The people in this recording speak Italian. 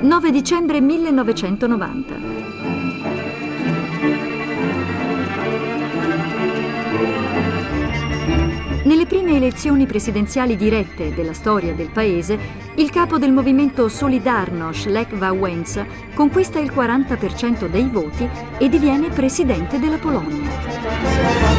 9 dicembre 1990. Nelle prime elezioni presidenziali dirette della storia del paese, il capo del movimento Solidarnosc, Lech Wałęsa conquista il 40% dei voti e diviene presidente della Polonia.